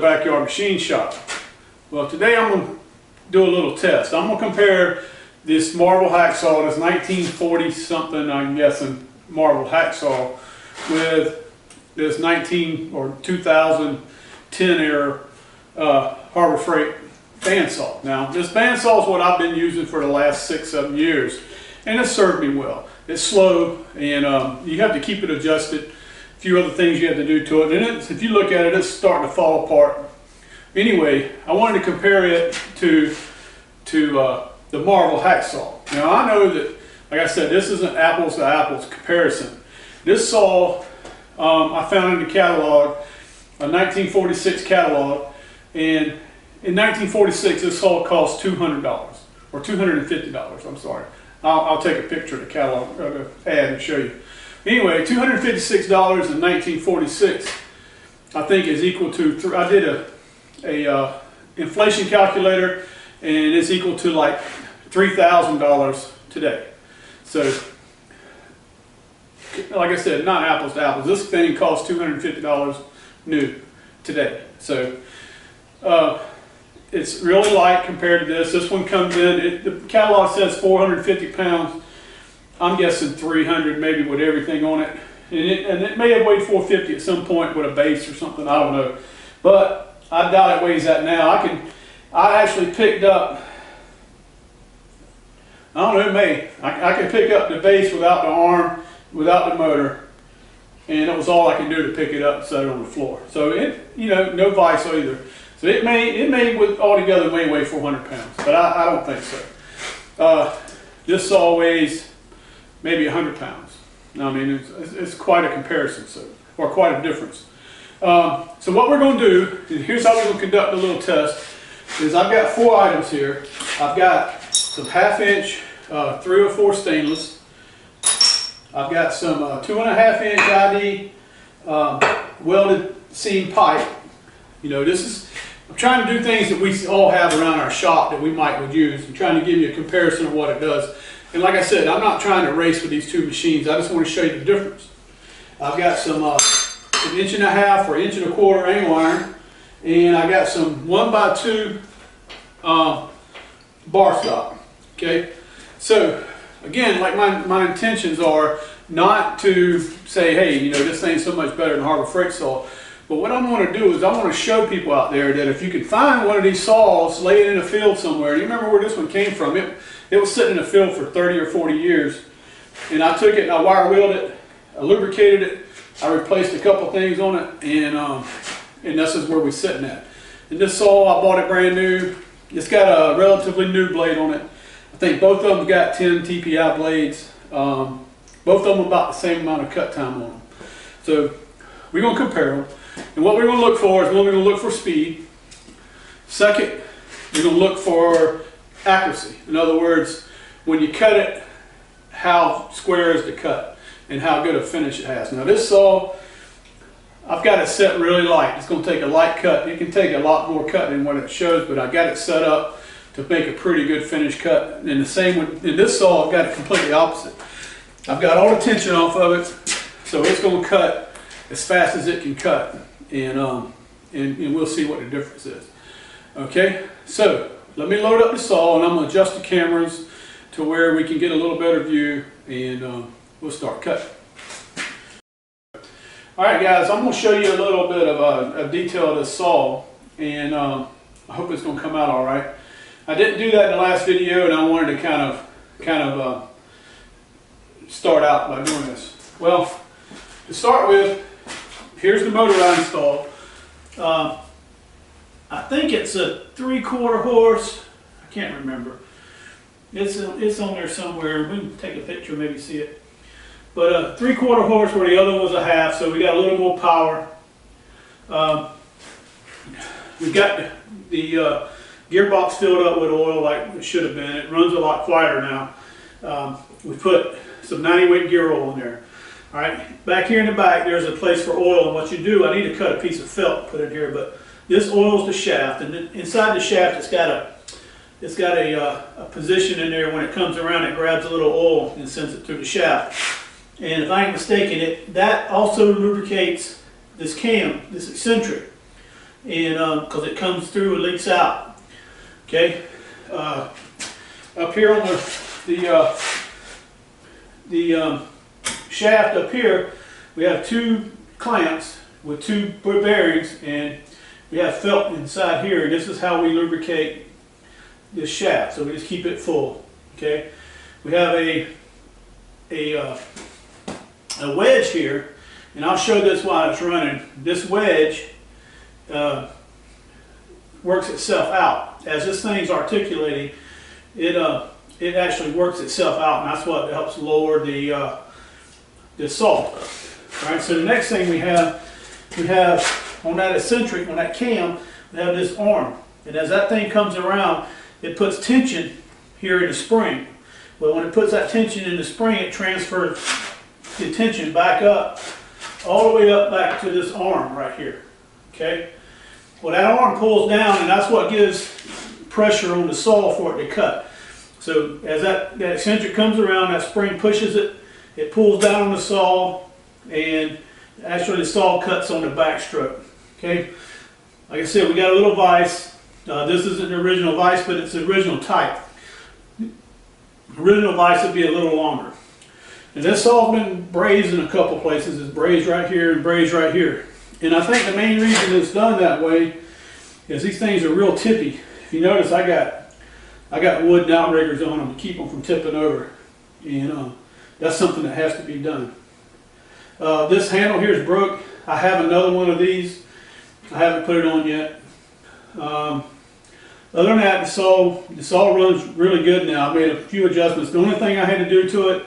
backyard machine shop. Well, today I'm going to do a little test. I'm going to compare this Marvel hacksaw, this 1940 something, I'm guessing, Marvel hacksaw with this 19 or 2010 era uh, Harbor Freight bandsaw. Now, this bandsaw is what I've been using for the last six, seven years, and it's served me well. It's slow, and um, you have to keep it adjusted. Few other things you have to do to it, and if you look at it, it's starting to fall apart. Anyway, I wanted to compare it to to uh, the Marvel hacksaw. Now, I know that, like I said, this isn't apples to apples comparison. This saw um, I found in the catalog, a 1946 catalog, and in 1946, this saw cost $200 or $250. I'm sorry. I'll, I'll, take a picture of the catalog uh, ad and show you. Anyway, $256 in 1946, I think is equal to. I did a a uh, inflation calculator, and it's equal to like $3,000 today. So, like I said, not apples to apples. This thing costs $250 new today. So, uh, it's really light compared to this. This one comes in, it, the catalog says 450 pounds. I'm guessing 300 maybe with everything on it. And it, and it may have weighed 450 at some point with a base or something, I don't know. But I doubt it weighs that now. I can, I actually picked up, I don't know, may. I, I can pick up the base without the arm, without the motor. And it was all I could do to pick it up and set it on the floor. So it, you know, no vice either. So it may, it may with altogether may weigh 400 pounds, but I, I don't think so. Uh, this saw weighs maybe 100 pounds. I mean, it's, it's quite a comparison, so or quite a difference. Um, so what we're going to do, and here's how we're going to conduct a little test, is I've got four items here. I've got some half inch uh, 304 stainless. I've got some uh, two and a half inch ID um, welded seam pipe. You know, this is I'm trying to do things that we all have around our shop that we might would use. I'm trying to give you a comparison of what it does. And like I said, I'm not trying to race with these two machines. I just want to show you the difference. I've got some uh, an inch and a half or inch and a quarter angle iron, and I got some one by two uh, bar stock. Okay, so again, like my, my intentions are not to say, hey, you know, this thing's so much better than Harbor Freight saw. But what I want to do is I want to show people out there that if you can find one of these saws laying in a field somewhere, you remember where this one came from? It, it was sitting in a field for 30 or 40 years. And I took it and I wire wheeled it, I lubricated it, I replaced a couple things on it, and um, and this is where we're sitting at. And this saw, I bought it brand new. It's got a relatively new blade on it. I think both of them got 10 TPI blades. Um, both of them about the same amount of cut time on them. So we're going to compare them. And what we're going to look for is we're going to look for speed. Second, we're going to look for accuracy. In other words, when you cut it, how square is the cut and how good a finish it has. Now this saw, I've got it set really light. It's going to take a light cut. It can take a lot more cut than what it shows, but I got it set up to make a pretty good finish cut. And the same with in this saw, I've got it completely opposite. I've got all the tension off of it, so it's going to cut as fast as it can cut and, um, and, and we'll see what the difference is. Okay, so let me load up the saw and I'm going to adjust the cameras to where we can get a little better view and um, we'll start cutting. Alright guys, I'm going to show you a little bit of a, a detail of this saw and um, I hope it's going to come out alright. I didn't do that in the last video and I wanted to kind of kind of uh, start out by doing this. Well, to start with, here's the motor I installed. Uh, I think it's a three-quarter horse. I can't remember. It's it's on there somewhere. We can take a picture, maybe see it. But a three-quarter horse where the other one was a half, so we got a little more power. Um, we got the uh, gearbox filled up with oil like it should have been. It runs a lot quieter now. Um, we put some 90 weight gear oil in there. All right, back here in the back, there's a place for oil, and what you do, I need to cut a piece of felt, put it here, but this oils the shaft, and inside the shaft, it's got a it's got a, uh, a position in there. When it comes around, it grabs a little oil and sends it through the shaft. And if I ain't mistaken, it that also lubricates this cam, this eccentric. and because it comes through and leaks out. Okay, uh, up here on the the uh, the um, shaft up here, we have two clamps with two bearings, and we have felt inside here. This is how we lubricate this shaft. So we just keep it full. Okay, we have a a uh, a wedge here, and I'll show this while it's running. This wedge uh, works itself out. As this thing's articulating, it uh, it actually works itself out, and that's what helps lower the uh, the salt. All right. So the next thing we have, we have on that eccentric, on that cam, we have this arm, and as that thing comes around, it puts tension here in the spring. Well, when it puts that tension in the spring, it transfers the tension back up, all the way up back to this arm right here. Okay. Well, that arm pulls down, and that's what gives pressure on the saw for it to cut. So as that, that eccentric comes around, that spring pushes it, it pulls down on the saw, and actually the saw cuts on the back stroke. Okay, like I said, we got a little vise. Uh, this isn't the original vise, but it's the original type. Original vise would be a little longer. And this all been brazed in a couple places. It's brazed right here and brazed right here. And I think the main reason it's done that way is these things are real tippy. If you notice, I got I got wooden outriggers on them to keep them from tipping over. And uh, that's something that has to be done. Uh, this handle here is broke. I have another one of these. I haven't put it on yet. Um, other than that, the saw, the saw runs really good now. I made a few adjustments. The only thing I had to do to it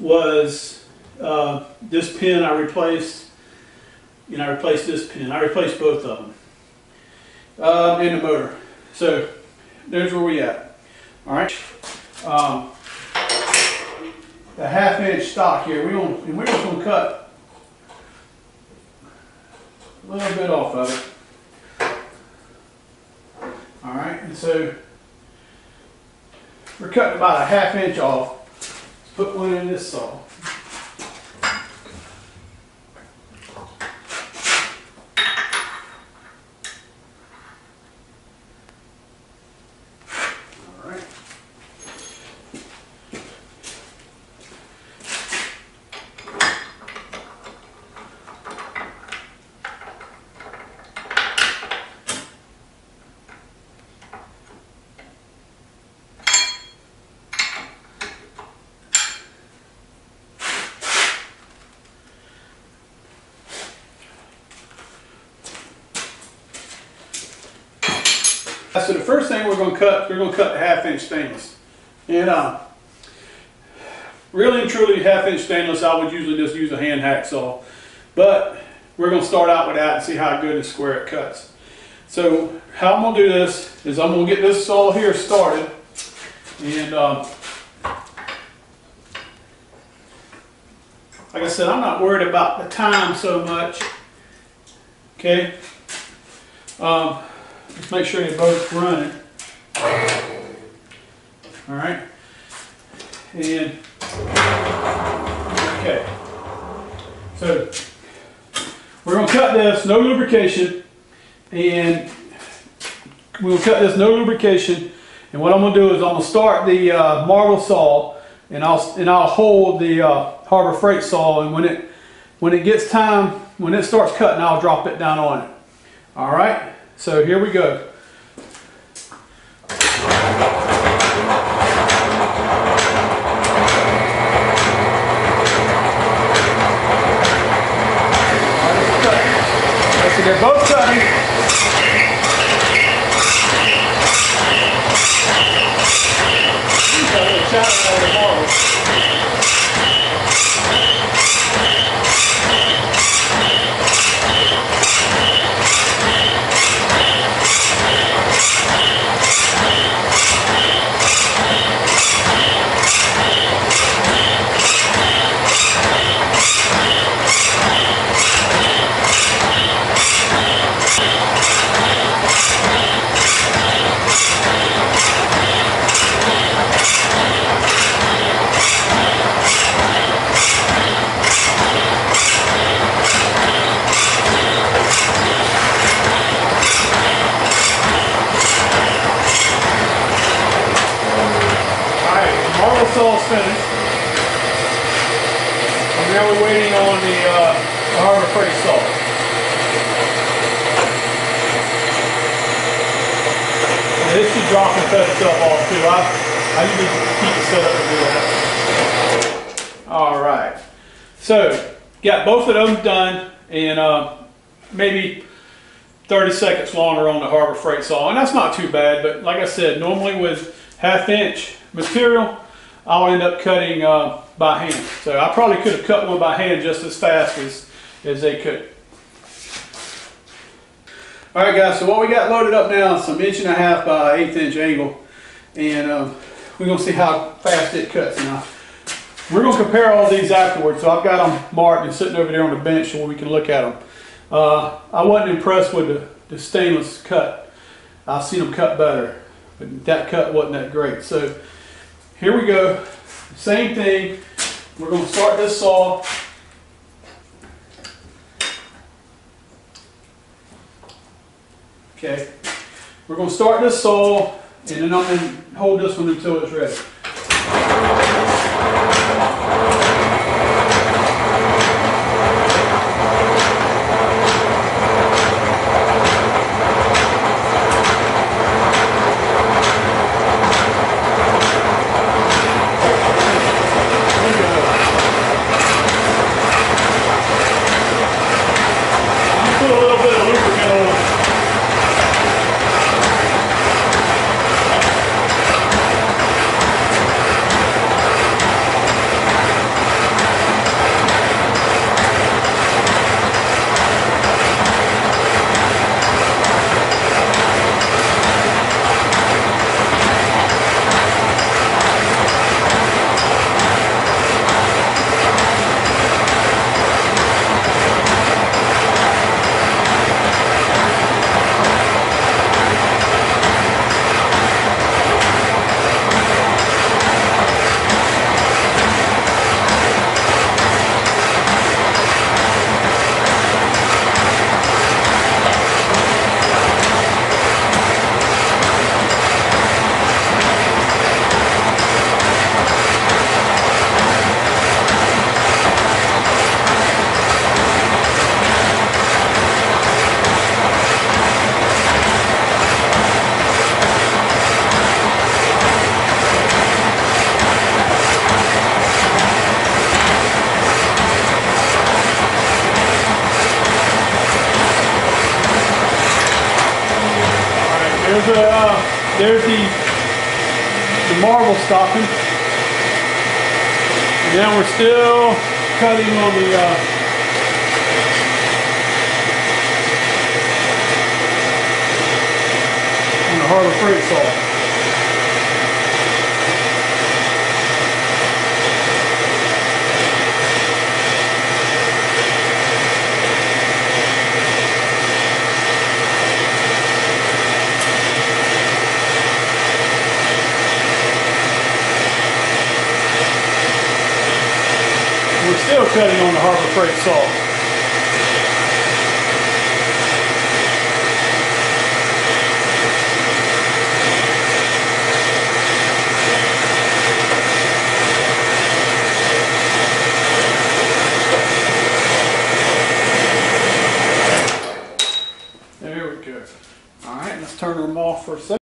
was uh, this pin I replaced, and I replaced this pin. I replaced both of them. Uh, and the motor. So there's where we at. All right. Um, the half inch stock here, we going and we're just gonna cut a little bit off of it. All right, and so we're cutting about a half inch off. Let's put one in this saw. First thing we're going to cut, we're going to cut half inch stainless. And uh, really and truly half inch stainless, I would usually just use a hand hacksaw. But we're going to start out with that and see how good and square it cuts. So how I'm going to do this is I'm going to get this saw here started. And um, like I said, I'm not worried about the time so much. Okay. Um, Let's make sure you're both running. All right. And, okay. So, we're going to cut this, no lubrication, and we'll cut this no lubrication. And what I'm going to do is I'm going to start the uh, Marvel saw, and I'll and I'll hold the uh, Harbor Freight saw, and when it when it gets time, when it starts cutting, I'll drop it down on it. All right. So here we go. They're both cutting. finished. now we're waiting on the, uh, Harbor Freight saw. And this should drop and cut itself off too. I, I usually keep the set up to do that. All right. So, got both of them done and uh, maybe 30 seconds longer on the Harbor Freight saw. And that's not too bad, but like I said, normally with half inch material, I'll end up cutting uh, by hand. So I probably could have cut one by hand just as fast as, as they could. All right, guys, so what we got loaded up now is some inch and a half by eighth inch angle. And um, we're gonna see how fast it cuts now. We're gonna compare all these afterwards. So I've got them marked and sitting over there on the bench where we can look at them. Uh, I wasn't impressed with the, the stainless cut. I've seen them cut better, but that cut wasn't that great. So here we go. Same thing. We're gonna start this saw. Okay. We're gonna start this saw and then I'm gonna hold this one until it's ready. Here we go. You Put a little bit of lubricant on it. Alright, there's a, uh, there's the, the Marvel stopping. And now we're still cutting on the, uh, on the Harbor Freight saw. We're still cutting on the Harbor Freight saw. There we go. All right, let's turn them off for a second.